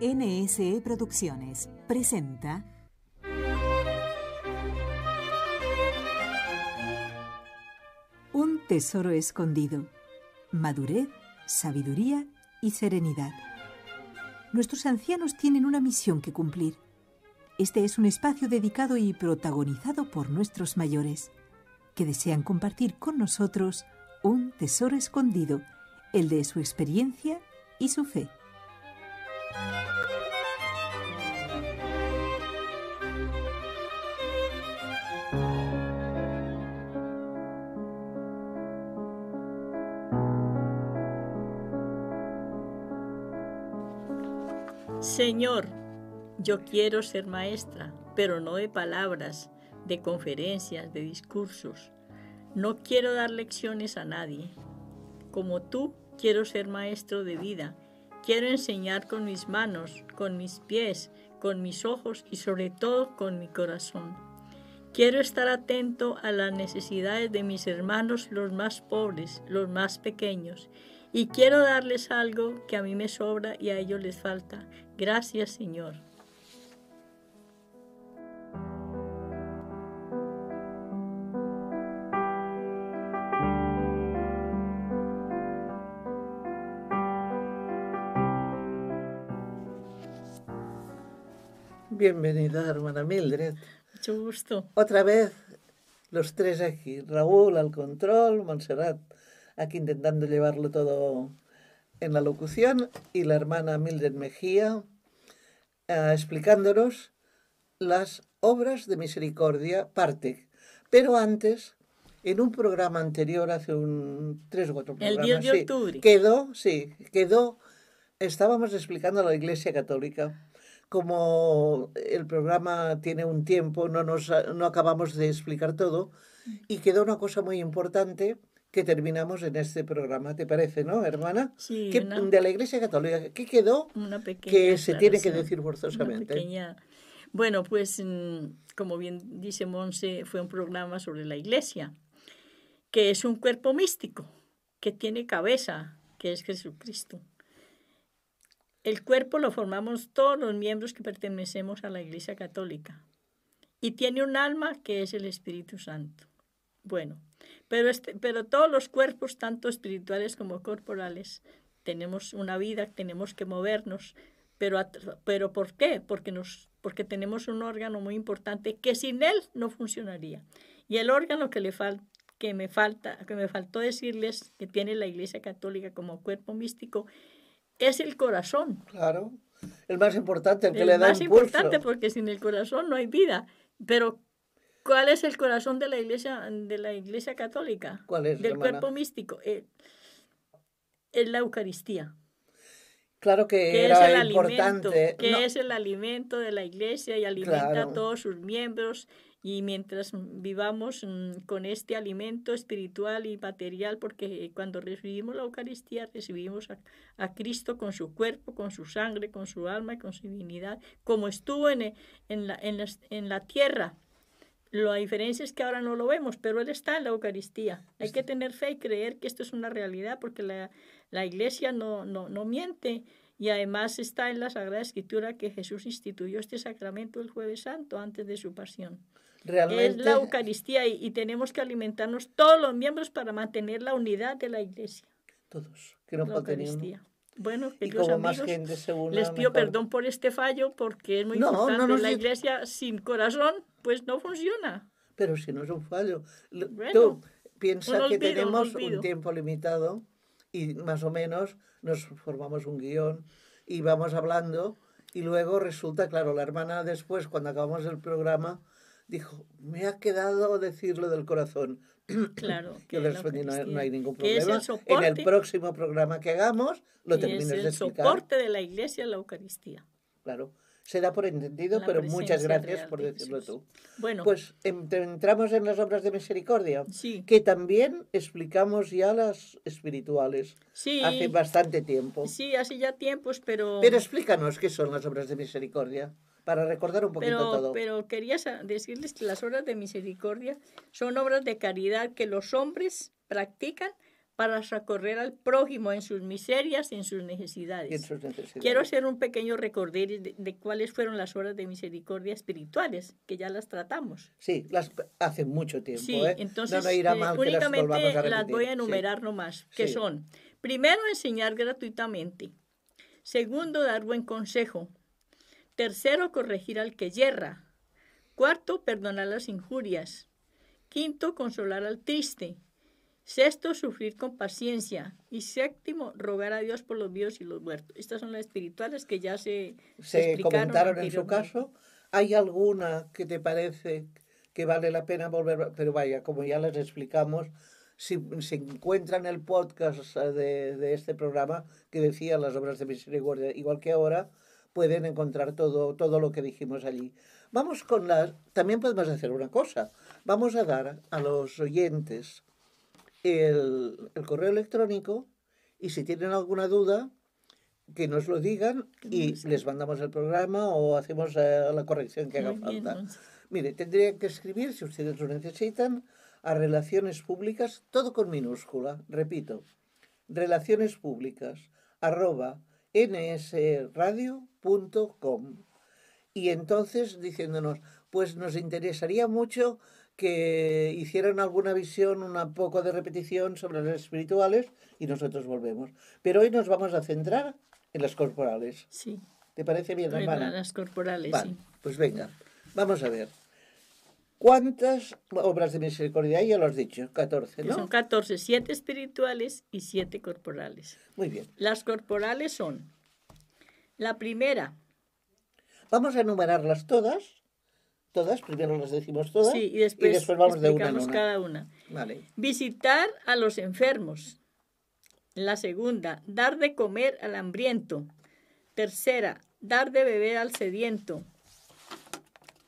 NSE Producciones presenta Un tesoro escondido. Madurez, sabiduría y serenidad. Nuestros ancianos tienen una misión que cumplir. Este es un espacio dedicado y protagonizado por nuestros mayores, que desean compartir con nosotros un tesoro escondido, el de su experiencia y su fe. Señor, yo quiero ser maestra, pero no de palabras, de conferencias, de discursos. No quiero dar lecciones a nadie. Como tú, quiero ser maestro de vida. Quiero enseñar con mis manos, con mis pies, con mis ojos y sobre todo con mi corazón. Quiero estar atento a las necesidades de mis hermanos los más pobres, los más pequeños, y quiero darles algo que a mí me sobra y a ellos les falta. Gracias, Señor. Bienvenida, hermana Mildred. Mucho gusto. Otra vez los tres aquí. Raúl al control, Montserrat aquí intentando llevarlo todo en la locución y la hermana Mildred Mejía eh, explicándonos las obras de misericordia, parte. Pero antes, en un programa anterior, hace un tres o cuatro programas, El 10 de octubre. quedó, sí, quedó, estábamos explicando a la Iglesia Católica como el programa tiene un tiempo, no, nos, no acabamos de explicar todo, y quedó una cosa muy importante que terminamos en este programa, ¿te parece, no, hermana? Sí, ¿Qué- una- de la Iglesia Católica, ¿qué quedó Una pequeña que se tiene que decir una forzosamente? pequeña- Bueno, pues mm, como bien dice Monse, fue un programa sobre la iglesia, que es un cuerpo místico, que tiene cabeza, que es Jesucristo. El cuerpo lo formamos todos los miembros que pertenecemos a la Iglesia Católica. Y tiene un alma que es el Espíritu Santo. Bueno, pero, este, pero todos los cuerpos, tanto espirituales como corporales, tenemos una vida, tenemos que movernos. Pero, pero ¿por qué? Porque, nos, porque tenemos un órgano muy importante que sin él no funcionaría. Y el órgano que, le fal, que, me falta, que me faltó decirles que tiene la Iglesia Católica como cuerpo místico es el corazón. Claro, el más importante, el que El le da más impulso. importante porque sin el corazón no hay vida. Pero ¿cuál es el corazón de la Iglesia de la Iglesia Católica? ¿Cuál es, Del hermana? cuerpo místico. Eh, es la Eucaristía. Claro que, es el alimento, que No, es el alimento de la iglesia y alimenta Claro. a todos sus miembros y mientras vivamos mm, con este alimento espiritual y material, porque cuando recibimos la Eucaristía recibimos a, a Cristo con su cuerpo, con su sangre, con su alma y con su divinidad, como estuvo en, en, la, en, las- en la tierra. La diferencia es que ahora no lo vemos, pero Él está en la Eucaristía. Hay que tener fe y creer que esto es una realidad, porque la, la Iglesia no, no, no miente. Y además está en la Sagrada Escritura que Jesús instituyó este sacramento el jueves santo antes de su pasión. realmente, Es la Eucaristía y, y tenemos que alimentarnos todos los miembros para mantener la unidad de la Iglesia. todos, que no la. Eucaristía. Bueno, Y como más amigos, gente se una, les pido mejor. perdón por este fallo porque es muy No, no importante. nos la Iglesia sin corazón pues no funciona. Pero si no es un fallo. Lo- Bueno, Tú piensa un que olvido, tenemos un, tiempo limitado y más o menos nos formamos un guion y vamos hablando y luego resulta, claro, la hermana después, cuando acabamos el programa, dijo, me ha quedado decirlo del corazón. Claro. Que le la respondí, no, no hay ningún que es problema. el soporte, en el próximo programa que hagamos, lo que termines es de el explicar. soporte de la Iglesia la Eucaristía. Claro, se da por entendido, La pero muchas gracias por de decirlo tú. Bueno, Pues em- entramos en las obras de misericordia, sí, que también explicamos ya las espirituales sí, hace bastante tiempo. sí, hace ya tiempos, pero... Pero explícanos qué son las obras de misericordia, para recordar un poquito Pero, todo. pero quería decirles que las obras de misericordia son obras de caridad que los hombres practican para socorrer al prójimo en sus miserias y en sus necesidades. En sus necesidades. Quiero hacer un pequeño recorder de, de cuáles fueron las horas de misericordia espirituales, que ya las tratamos. Sí, las hace mucho tiempo. Sí, ¿eh? entonces no, no irá eh, mal que las únicamente a las repetir. voy a Sí. enumerar nomás, que Sí. son, primero, enseñar gratuitamente. Segundo, dar buen consejo. Tercero, corregir al que yerra. Cuarto, perdonar las injurias. Quinto, consolar al triste. Sexto, sufrir con paciencia. Y séptimo, rogar a Dios por los vivos y los muertos. Estas son las espirituales que ya se, se explicaron comentaron en su caso. ¿Hay alguna que te parece que vale la pena volver? Pero vaya, como ya les explicamos, si se encuentran el podcast eh, de, de este programa que decía las obras de misericordia, igual que ahora, pueden encontrar todo, todo lo que dijimos allí. Vamos con las... También podemos hacer una cosa. Vamos a dar a los oyentes el, el correo electrónico y si tienen alguna duda, que nos lo digan y les mandamos el programa o hacemos eh, la corrección que haga Muy falta. Mire, tendrían que escribir, si ustedes lo necesitan, a Relaciones Públicas, todo con minúscula, repito, Relaciones Públicas, arroba nsradio.com. Y entonces diciéndonos, pues nos interesaría mucho que hicieran alguna visión, un poco de repetición sobre las espirituales y nosotros volvemos. Pero hoy nos vamos a centrar en las corporales. Sí, ¿Te parece bien, Ay, hermana? las corporales, Vale, sí. pues venga, vamos a ver. ¿Cuántas obras de misericordia hay? Ya lo has dicho, 14, Que ¿no? son 14, 7 espirituales y 7 corporales. Muy bien. Las corporales son la primera, Vamos a enumerarlas todas. Todas, primero las decimos todas. sí, y después, vamos de una en una. cada una. Vale. Visitar a los enfermos. La segunda, dar de comer al hambriento. Tercera, dar de beber al sediento.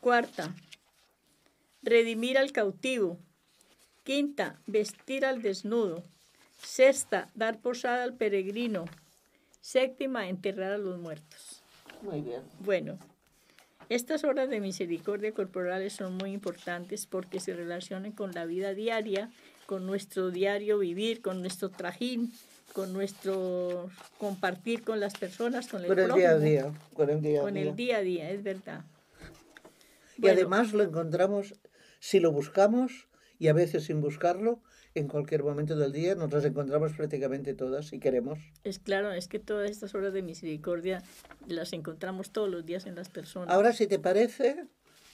Cuarta, redimir al cautivo. Quinta, vestir al desnudo. Sexta, dar posada al peregrino. Séptima, enterrar a los muertos. Muy bien. Bueno, estas horas de misericordia corporales son muy importantes porque se relacionan con la vida diaria, con nuestro diario vivir, con nuestro trajín, con nuestro compartir con las personas, con el, Con el día a día. Con el día a con día. el día a día, es verdad. Y Bueno, además lo encontramos, si lo buscamos, y a veces sin buscarlo, en cualquier momento del día nos las encontramos prácticamente todas, si queremos. es claro, es que todas estas horas de misericordia las encontramos todos los días en las personas. Ahora, si te parece,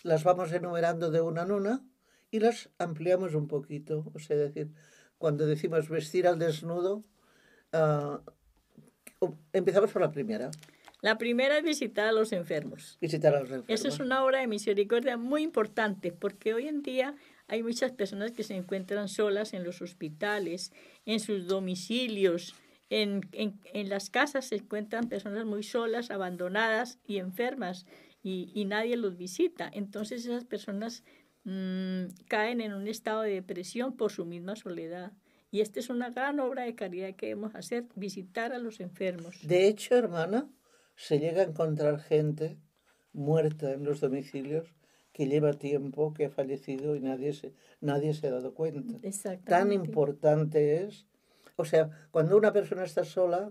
las vamos enumerando de una en una y las ampliamos un poquito. O sea, decir, cuando decimos vestir al desnudo, ah, empezamos por la primera, La primera es visitar a los enfermos. visitar a los enfermos. Esa es una obra de misericordia muy importante porque hoy en día hay muchas personas que se encuentran solas en los hospitales, en sus domicilios, en, en- las casas se encuentran personas muy solas, abandonadas y enfermas y, y nadie los visita. Entonces esas personas mm, caen en un estado de depresión por su misma soledad. Y esta es una gran obra de caridad que debemos hacer, visitar a los enfermos. De hecho, hermana, se llega a encontrar gente muerta en los domicilios que lleva tiempo, que ha fallecido y nadie se, nadie se ha dado cuenta. Tan importante es, o sea, cuando una persona está sola,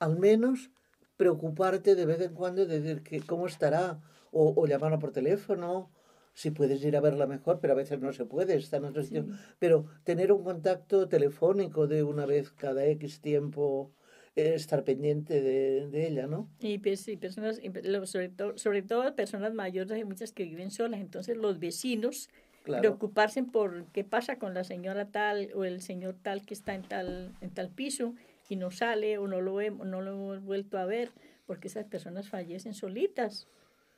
al menos preocuparte de vez en cuando de decir que cómo estará, o, o llamarla por teléfono, si puedes ir a verla mejor, pero a veces no se puede, está en otro sitio. Pero tener un contacto telefónico de una vez cada X tiempo, estar pendiente de, de ella, ¿no? Y, pues, y personas, y sobre, todo, sobre todo personas mayores, hay muchas que viven solas, entonces los vecinos Claro. preocuparse por qué pasa con la señora tal o el señor tal que está en tal, en tal piso y no sale o no lo, hemos, no lo hemos vuelto a ver, porque esas personas fallecen solitas.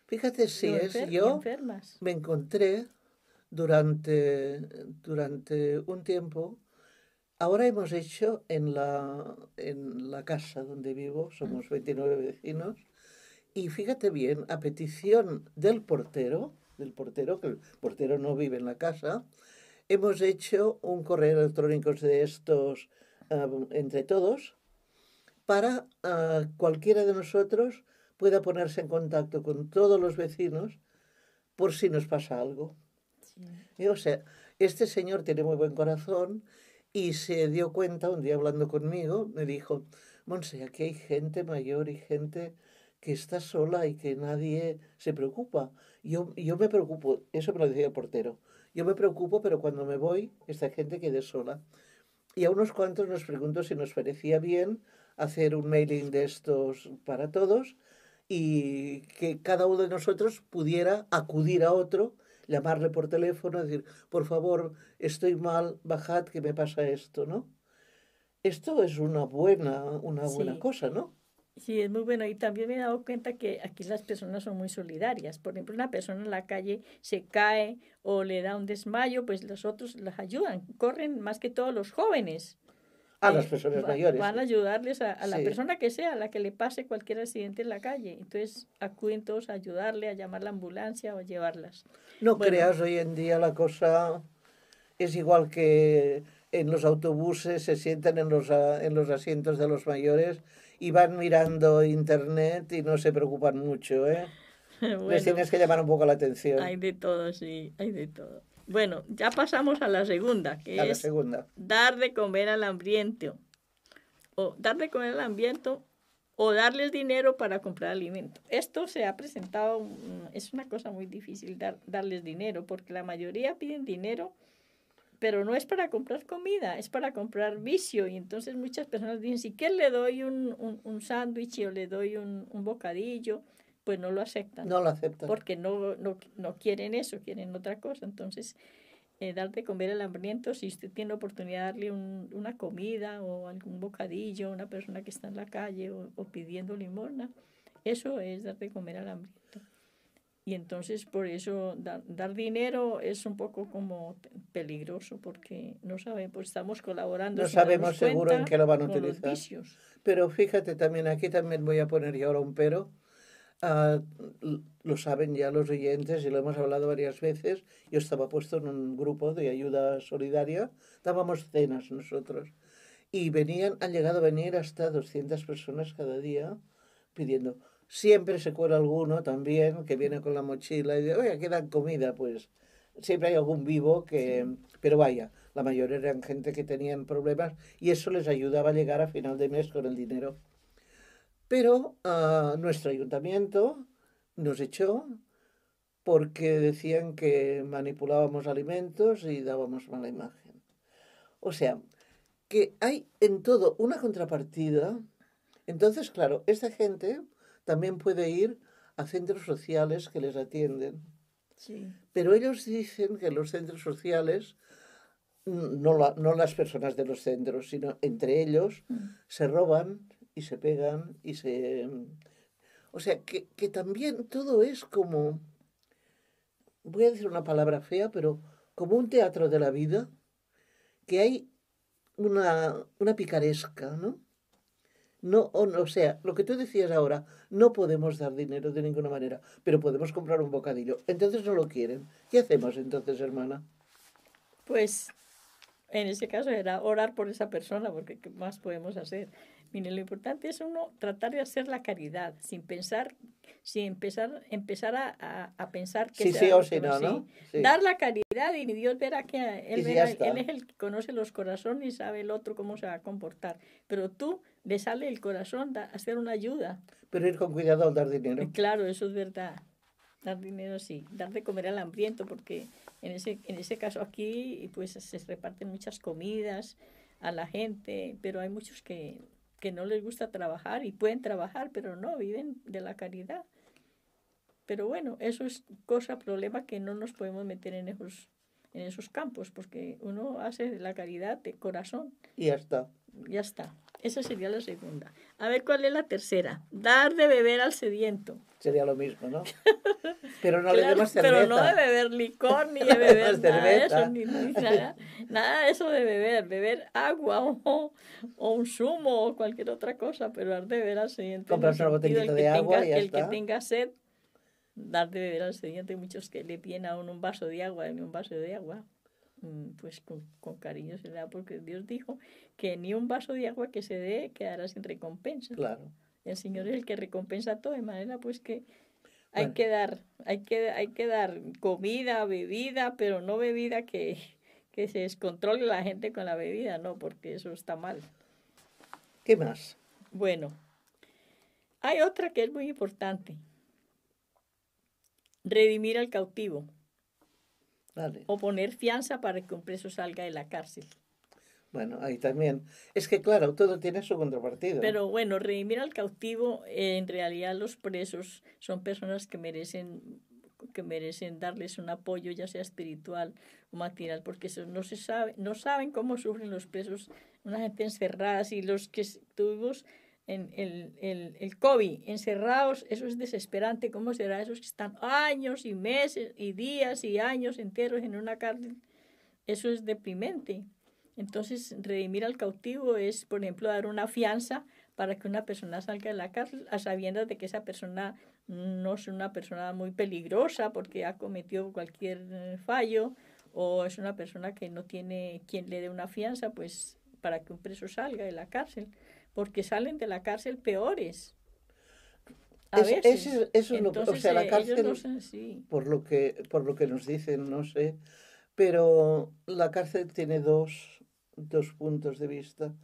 Fíjate si es, y yo enfermas. me encontré durante, durante un tiempo, ahora hemos hecho en la, en la casa donde vivo, somos 29 vecinos, y fíjate bien, a petición del portero, del portero, que el portero no vive en la casa, hemos hecho un correo electrónico de estos ah, entre todos para ah, cualquiera de nosotros pueda ponerse en contacto con todos los vecinos por si nos pasa algo. Y, o sea, este señor tiene muy buen corazón y se dio cuenta un día hablando conmigo, me dijo, Monse, aquí hay gente mayor y gente que está sola y que nadie se preocupa. Yo, yo me preocupo, eso me lo decía el portero, yo me preocupo, pero cuando me voy, esta gente quede sola. Y a unos cuantos nos pregunto si nos parecía bien hacer un mailing de estos para todos y que cada uno de nosotros pudiera acudir a otro, llamarle por teléfono, decir, por favor, estoy mal, bajad, que me pasa esto, ¿no? Esto es una buena, una buena Sí. cosa, ¿no? Sí, es muy bueno. Y también me he dado cuenta que aquí las personas son muy solidarias. Por ejemplo, una persona en la calle se cae o le da un desmayo, pues los otros las ayudan. Corren más que todos los jóvenes. A las personas va- mayores. Van a ayudarles a, a la Sí. persona que sea, a la que le pase cualquier accidente en la calle. Entonces acuden todos a ayudarle, a llamar la ambulancia o a llevarlas. No Bueno. creas, hoy en día la cosa es igual que en los autobuses se sientan en los, en los asientos de los mayores y van mirando internet y no se preocupan mucho, ¿eh? Les Bueno, tienes que llamar un poco la atención. hay de todo, sí, hay de todo. Bueno, ya pasamos a la segunda, que a la es segunda. dar de comer al hambriento. O dar de comer al hambriento o darles dinero para comprar alimento. Esto se ha presentado, mm, es una cosa muy difícil dar, darles dinero, porque la mayoría piden dinero, pero no es para comprar comida, es para comprar vicio. Y entonces muchas personas dicen, si que le doy un, un, un sándwich o le doy un, un bocadillo, pues no lo aceptan No lo aceptan. porque no, no, no quieren eso, quieren otra cosa. Entonces, eh, dar de comer al hambriento, si usted tiene oportunidad de darle un- una comida o algún bocadillo a una persona que está en la calle o, o pidiendo limosna, eso es dar de comer al hambriento. Y entonces, por eso, dar, dar dinero es un poco como pe- peligroso, porque no sabemos, estamos colaborando. No sabemos seguro en qué lo van a utilizar. Pero fíjate también, aquí también voy a poner yo ahora un pero. Lo saben ya los oyentes y lo hemos hablado varias veces. Yo estaba puesto en un grupo de ayuda solidaria, dábamos cenas nosotros. Y venían, han llegado a venir hasta 200 personas cada día pidiendo. Siempre se cuela alguno también que viene con la mochila y dice, oye, quedan comida, pues siempre hay algún vivo que... Pero vaya, la mayoría eran gente que tenían problemas y eso les ayudaba a llegar a final de mes con el dinero. Pero ah, nuestro ayuntamiento nos echó porque decían que manipulábamos alimentos y dábamos mala imagen. O sea, que hay en todo una contrapartida. Entonces, claro, esta gente también puede ir a centros sociales que les atienden. Sí. Pero ellos dicen que los centros sociales, mm, no, la- no las personas de los centros, sino entre ellos, Mm. se roban y se pegan y se... O sea, que, que también todo es como, voy a decir una palabra fea, pero como un teatro de la vida, que hay una, una picaresca, ¿no? No, o, no- o sea, lo que tú decías ahora, no podemos dar dinero de ninguna manera, pero podemos comprar un bocadillo. Entonces no lo quieren. ¿Qué hacemos entonces, hermana? Pues en ese caso era orar por esa persona, porque ¿qué más podemos hacer? Mire, lo importante es uno tratar de hacer la caridad, sin pensar, sin empezar, empezar a, a, a pensar que Sí, sea sí o sí no, ¿no? Sí. Dar la caridad y Dios verá que él, verá- él es el que conoce los corazones y sabe el otro cómo se va a comportar. Pero tú le sale el corazón da- hacer una ayuda. Pero ir con cuidado al dar dinero. Eh, Claro, eso es verdad. Dar dinero sí, dar de comer al hambriento, porque en ese, en ese caso aquí pues se reparten muchas comidas a la gente, pero hay muchos que, que no les gusta trabajar y pueden trabajar, pero no, viven de la caridad. Pero bueno, eso es cosa, problema que no nos podemos meter en esos, en esos campos, porque uno hace la caridad de corazón. Y ya está. Ya está. Esa sería la segunda. A ver cuál es la tercera. Dar de beber al sediento. Sería lo mismo, ¿no? Pero no le demos cerveza. pero no de beber licor, ni de beber nada de eso, ni, ni nada, nada de eso de beber. Beber agua o, o un zumo o cualquier otra cosa, pero dar de beber al sediento. Comprarse una botellita el de agua tenga- y ya El está. que tenga sed, dar de beber al sediento. Hay muchos que le piden a uno un vaso de agua, dame un vaso de agua. Mm, Pues con, con cariño se le da, porque Dios dijo que ni un vaso de agua que se dé quedará sin recompensa. Claro. El Señor es el que recompensa todo, de manera pues que hay Bueno. que dar, hay que, hay que dar comida, bebida, pero no bebida que, que se descontrole la gente con la bebida, no, porque eso está mal. ¿Qué más? Bueno, hay otra que es muy importante. Redimir al cautivo. Vale. O poner fianza para que un preso salga de la cárcel. Bueno, ahí también. Es que claro, todo tiene su contrapartida. Pero bueno, redimir al cautivo, eh, en realidad los presos son personas que merecen que merecen darles un apoyo, ya sea espiritual o material, porque eso no se sabe, no saben cómo sufren los presos, una gente encerrada, y los que tuvimos en el, el, el COVID, encerrados, eso es desesperante, ¿cómo será esos que están años y meses y días y años enteros en una cárcel? Eso es deprimente. Entonces, redimir al cautivo es, por ejemplo, dar una fianza para que una persona salga de la cárcel a sabiendas de que esa persona no es una persona muy peligrosa porque ha cometido cualquier eh, fallo o es una persona que no tiene quien le dé una fianza, pues para que un preso salga de la cárcel, porque salen de la cárcel peores. A es, veces. eso es lo o sea, la eh, cárcel, por, lo que, por lo que nos dicen, no sé, pero la cárcel tiene dos dos puntos de vista,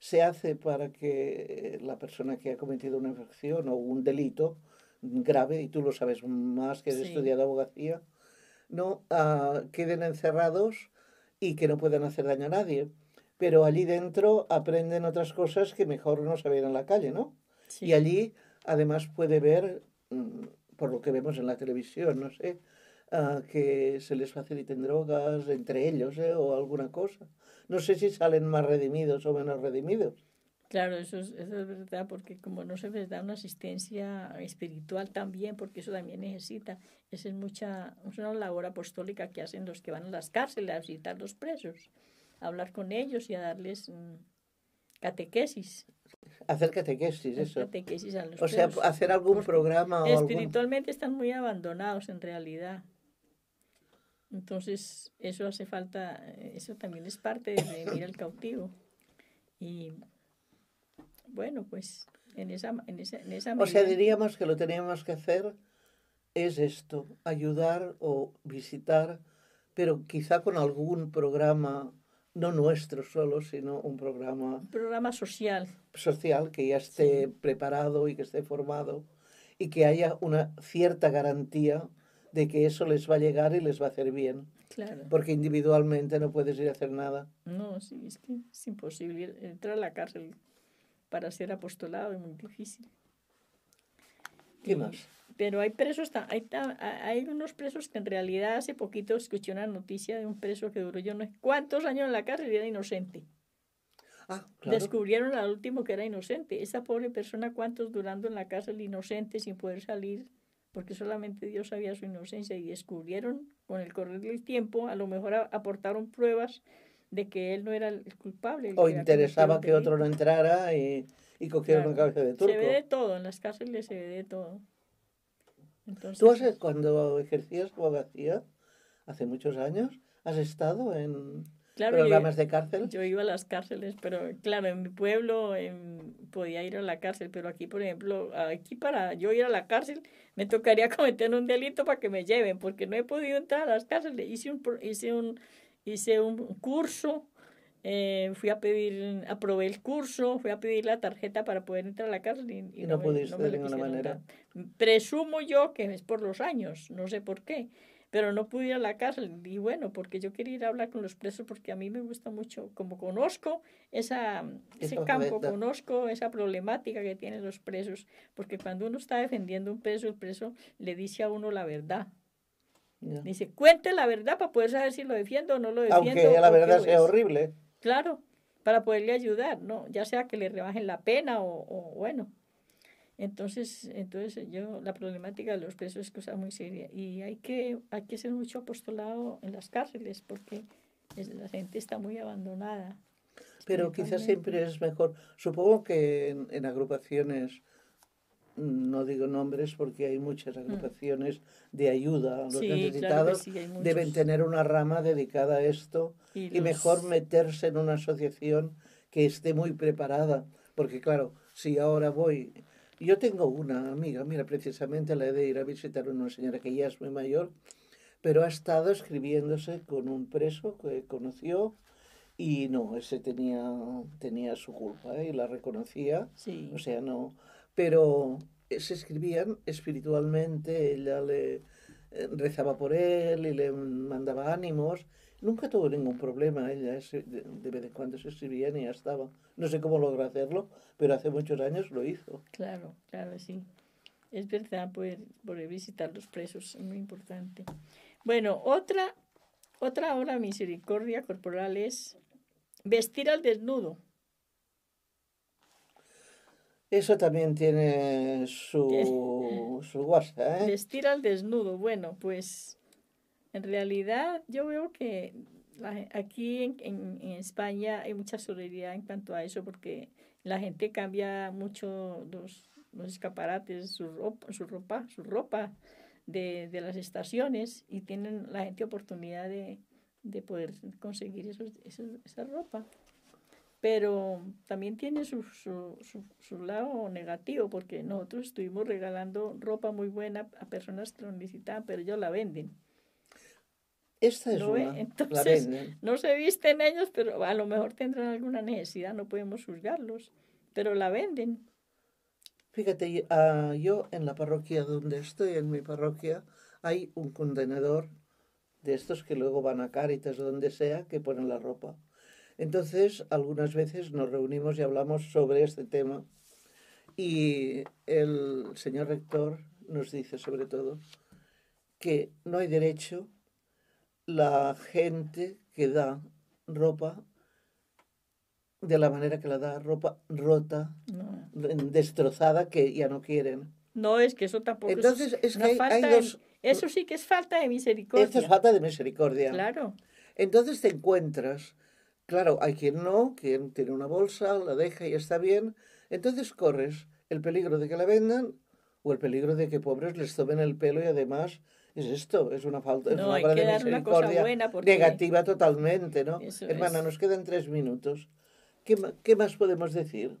se hace para que la persona que ha cometido una infracción o un delito grave, y tú lo sabes más que has estudiado abogacía, no uh, queden encerrados y que no puedan hacer daño a nadie. Pero allí dentro aprenden otras cosas que mejor no se ven en la calle, ¿no? Y allí además puede ver, mm, por lo que vemos en la televisión, no sé, uh, que se les faciliten drogas entre ellos ¿eh? o alguna cosa no sé si salen más redimidos o menos redimidos. Claro, eso es, eso es verdad, porque como no se les da una asistencia espiritual también, porque eso también necesita, esa es, mucha, es una labor apostólica que hacen los que van a las cárceles a visitar los presos, a hablar con ellos y a darles catequesis. Hacer catequesis, eso. Catequesis a los o sea, hacer algún programa. O espiritualmente están muy abandonados en realidad. Entonces, eso hace falta, eso también es parte de redimir al cautivo. Y bueno, pues en esa, en esa, en esa O sea, diríamos que lo teníamos que hacer es esto, ayudar o visitar, pero quizá con algún programa, no nuestro solo, sino un programa... Un programa social. Social, que ya esté preparado y que esté formado y que haya una cierta garantía de que eso les va a llegar y les va a hacer bien. Claro. Porque individualmente no puedes ir a hacer nada. No, sí, es que es imposible. Entrar a la cárcel para ser apostolado es muy difícil. ¿Qué más? Pero hay presos, hay, hay unos presos que en realidad hace poquito escuché una noticia de un preso que duró yo no sé cuántos años en la cárcel y era inocente. Ah, claro. Descubrieron al último que era inocente. Esa pobre persona, ¿cuántos durando en la cárcel inocente sin poder salir? porque solamente Dios sabía su inocencia y descubrieron con el correr del tiempo, a lo mejor aportaron pruebas de que él no era el culpable. o interesaba que otro no entrara y, y cogieron una cabeza de turco. Se ve de todo, en las cárceles se ve de todo. Entonces, ¿Tú has, cuando ejercías abogacía, hace muchos años, has estado en programas de cárcel? Yo iba a las cárceles, pero claro, en mi pueblo podía ir a la cárcel, pero aquí, por ejemplo, aquí para yo ir a la cárcel me tocaría cometer un delito para que me lleven, porque no he podido entrar a las cárceles. Hice un, hice un, hice un curso, eh, fui a pedir, aprobé el curso, fui a pedir la tarjeta para poder entrar a la cárcel y, no, pudiste de ninguna manera. Presumo yo que es por los años, no sé por qué pero no pude ir a la cárcel. Y bueno, porque yo quería ir a hablar con los presos porque a mí me gusta mucho, como conozco esa, ese campo, conozco esa problemática que tienen los presos, porque cuando uno está defendiendo un preso, el preso le dice a uno la verdad. Dice, cuente la verdad para poder saber si lo defiendo o no lo defiendo. Aunque la verdad sea horrible. Claro, para poderle ayudar, ¿no? Ya sea que le rebajen la pena o, o bueno, entonces, entonces yo, la problemática de los presos es cosa muy seria y hay que, hay que hacer mucho apostolado en las cárceles porque la gente está muy abandonada. Pero quizás siempre es mejor, supongo que en, agrupaciones, no digo nombres porque hay muchas mm. agrupaciones de ayuda a los necesitados, deben tener una rama dedicada a esto y, y mejor meterse en una asociación que esté muy preparada, porque claro, si ahora voy yo tengo una amiga, mira, precisamente la de ir a visitar a una señora que ya es muy mayor, pero ha estado escribiéndose con un preso que conoció y no, ese tenía, tenía su culpa ¿eh? y la reconocía. Sí. O sea, no. Pero se escribían espiritualmente, ella le eh, rezaba por él y le mandaba ánimos. Nunca tuvo ningún problema, ella de vez en cuando se escribían y ya estaba. No sé cómo logró hacerlo, pero hace muchos años lo hizo. Claro, claro, sí. Es verdad, poder, poder visitar los presos es muy importante. Bueno, otra, otra obra de misericordia corporal es vestir al desnudo. Eso también tiene su, su guasa, ¿eh? Vestir al desnudo. Bueno, pues en realidad yo veo que aquí en, España hay mucha solidaridad en cuanto a eso porque la gente cambia mucho los, escaparates, su ropa, su ropa, su ropa de, de las estaciones y tienen la gente oportunidad de, de poder conseguir esos- esa ropa. Pero también tiene su, su, su, su lado negativo, porque nosotros estuvimos regalando ropa muy buena a personas que lo necesitaban, pero ellos la venden. Esta es una, Entonces, no se visten ellos, pero a lo mejor tendrán alguna necesidad, no podemos juzgarlos, pero la venden. Fíjate, ah, yo en la parroquia donde estoy, en mi parroquia, hay un contenedor de estos que luego van a Cáritas o donde sea, que ponen la ropa. Entonces, algunas veces nos reunimos y hablamos sobre este tema y el señor rector nos dice sobre todo que no hay derecho la gente que da ropa de la manera que la da, ropa rota, No, destrozada que ya no quieren. no es que eso tampoco Entonces, es una que hay- hay de- dos- Eso sí que es falta de misericordia. Esto es falta de misericordia. Claro, Entonces te encuentras, claro, hay quien no, quien tiene una bolsa, la deja y está bien. Entonces corres el peligro de que la vendan o el peligro de que pobres les tomen el pelo y además es esto, es una falta, es No, una hay que de dar una cosa buena porque- negativa totalmente, ¿no? Eso Hermana, es. nos quedan tres minutos. ¿Qué, qué más podemos decir?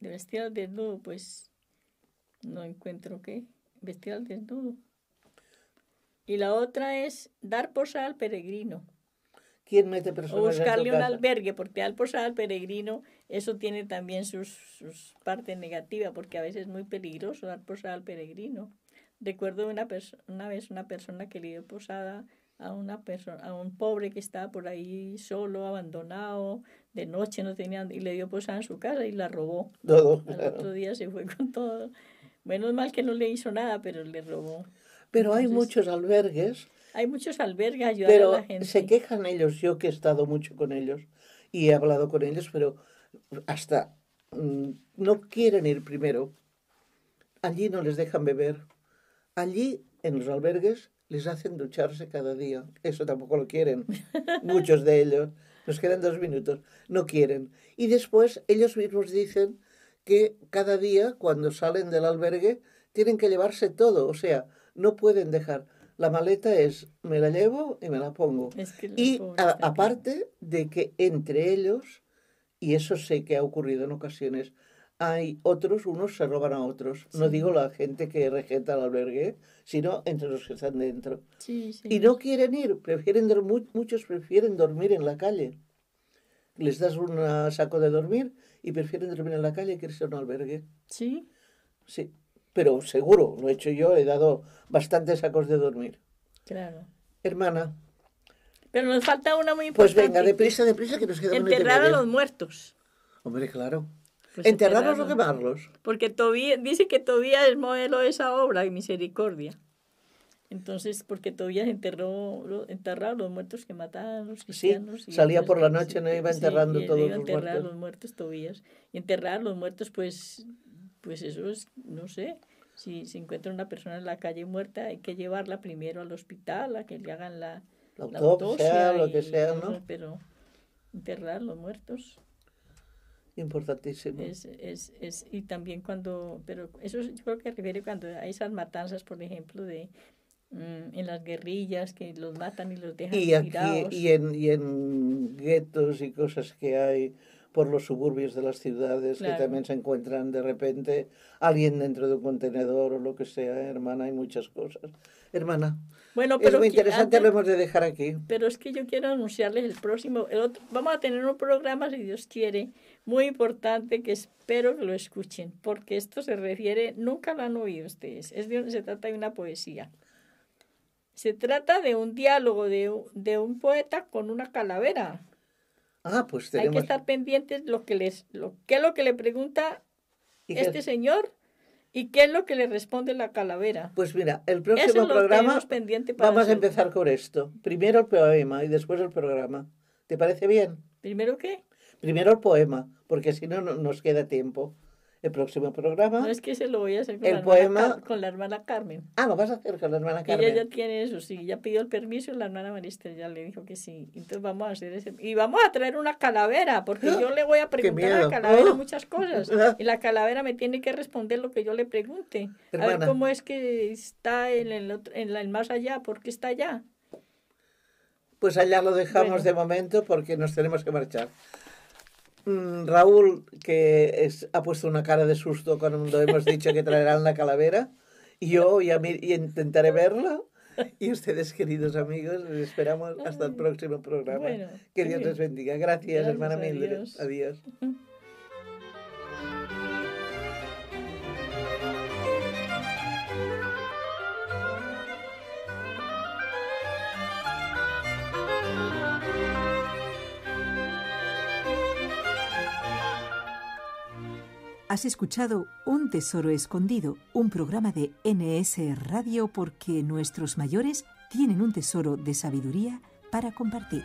de vestir al desnudo, pues no encuentro qué. Vestir al desnudo. Y la otra es dar posada al peregrino. ¿Quién mete O en buscarle un albergue, porque dar posada al peregrino, eso tiene también sus, sus partes negativas, porque a veces es muy peligroso dar posada al peregrino. Recuerdo una, una vez una persona que le dio posada a una persona, a un pobre que estaba por ahí solo, abandonado, de noche no tenía, y le dio posada en su casa y la robó. Todo, Al claro. otro día se fue con todo. Menos mal que no le hizo nada, pero le robó. Pero hay muchos albergues Hay muchos albergues ayudando Pero a la gente. se quejan ellos, yo que he estado mucho con ellos y he hablado con ellos, pero hasta mm, no quieren ir primero. Allí no les dejan beber. Allí, en los albergues, les hacen ducharse cada día. Eso tampoco lo quieren. Muchos de ellos. Nos quedan dos minutos. No quieren. Y después ellos mismos dicen que cada día, cuando salen del albergue, tienen que llevarse todo. O sea, no pueden dejar. La maleta es, me la llevo y me la pongo. Es que los Y a- aparte de que entre ellos, y eso sé que ha ocurrido en ocasiones, hay otros, unos se roban a otros. No digo la gente que regenta el albergue, sino entre los que están dentro. Sí, sí. Y no quieren ir, prefieren dormir, muchos prefieren dormir en la calle. Les das un ah, saco de dormir y prefieren dormir en la calle que irse a un albergue. Sí, Sí, pero seguro, lo he hecho yo, he dado bastantes sacos de dormir. claro. Hermana, Pero nos falta una muy pues importante. venga, deprisa, deprisa, que nos queda Enterrar a los muertos. Hombre, claro. Pues ¿Enterrarlos o quemarlos? Porque Tobías, dice que Tobías es modelo de esa obra, de misericordia. Entonces, porque Tobías enterró, enterraba a los muertos que mataban los cristianos. y salía por la noche, no iba sí, enterrando él todos iba a los enterrar a los muertos Tobías. Y enterrar a los muertos, pues, pues eso es, no sé, si se encuentra una persona en la calle muerta, hay que llevarla primero al hospital, a que le hagan la, La la autopsia, lo que sea, ¿no? Pero enterrar a los muertos. Importantísimo. Es, es, es, y también cuando, pero eso es- yo creo que refiere cuando hay esas matanzas, por ejemplo, de mm, en las guerrillas que los matan y los dejan Y aquí, tirados. y en, y en guetos y cosas que hay, por los suburbios de las ciudades Claro. que también se encuentran de repente alguien dentro de un contenedor o lo que sea, hermana, hay muchas cosas. Hermana, Bueno, es pero muy que interesante, antes- lo hemos de dejar aquí. Pero es que yo quiero anunciarles el próximo, el otro, vamos a tener un programa, si Dios quiere, muy importante que espero que lo escuchen, porque esto se refiere, nunca lo han oído ustedes, es de, se trata de una poesía. Se trata de un diálogo de, un- de un poeta con una calavera. Ah, pues Hay que tenemos... estar pendientes lo que les, lo, qué es lo que le pregunta este señor y qué es lo que le responde la calavera. Pues mira, el próximo programa tenemos pendiente para vamos a empezar con esto. Primero el poema y después el programa. ¿Te parece bien? ¿Primero qué? Primero el poema, porque si no, no nos queda tiempo. El próximo programa... No es que se lo voy a hacer con, El la, hermana, poema- Car- con la hermana Carmen. Ah, lo vas a hacer con la hermana Carmen. ella ya tiene eso, sí, ya pidió el permiso y la hermana Marista ya le dijo que sí. Entonces vamos a hacer ese. Y vamos a traer una calavera, porque yo le voy a preguntar a la calavera muchas cosas. Y la calavera me tiene que responder lo que yo le pregunte. A ver Hermana. cómo es que está en el, otro, en la- el más allá, ¿por qué está allá? Pues allá lo dejamos Bueno. de momento porque nos tenemos que marchar. Mm, Raúl, que es- ha puesto una cara de susto cuando hemos dicho que traerán la calavera, y yo ya mi- y intentaré verla. Y ustedes, queridos amigos, les esperamos hasta el próximo programa. Bueno, que Dios les bendiga. Gracias, Gracias, hermana Mildred. adiós. adiós. Has escuchado Un Tesoro Escondido, un programa de NS Radio porque nuestros mayores tienen un tesoro de sabiduría para compartir.